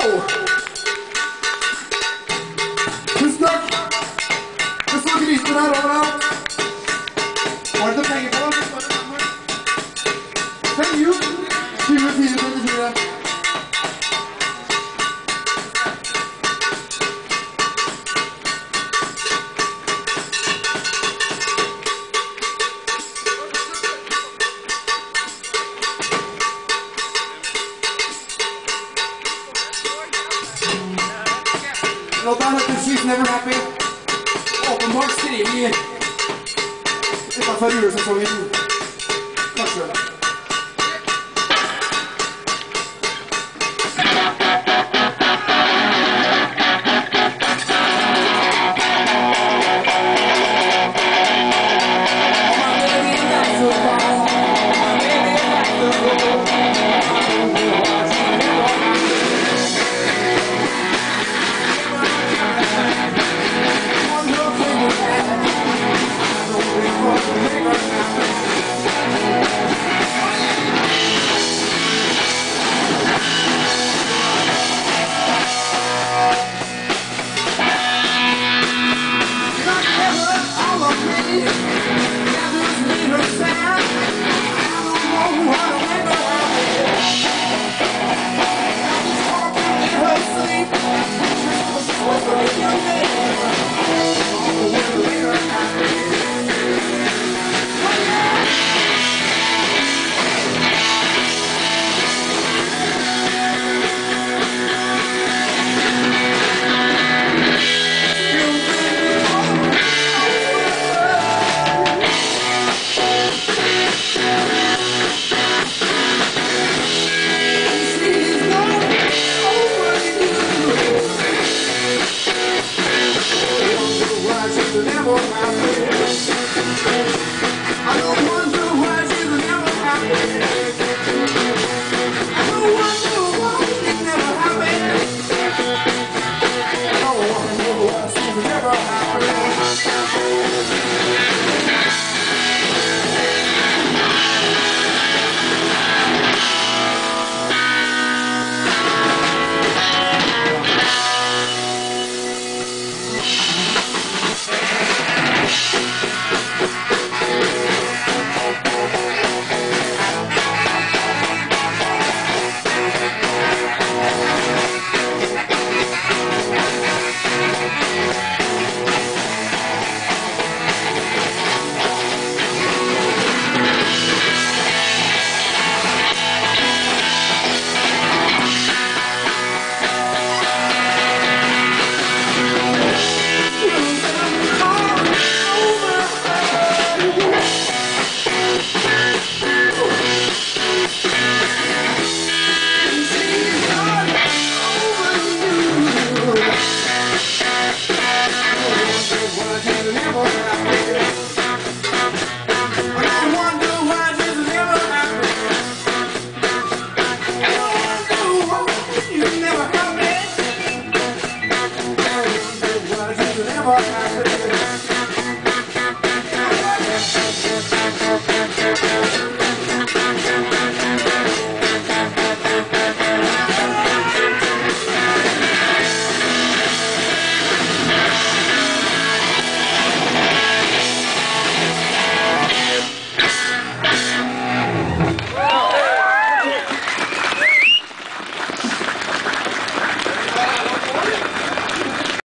Wow! Overalt. Var det penger på? Thank you. 2434. Låta heter she's never happy. Åpenbart skrevet utafor julesesongen. Takk skal du ha. Yeah, this little fuck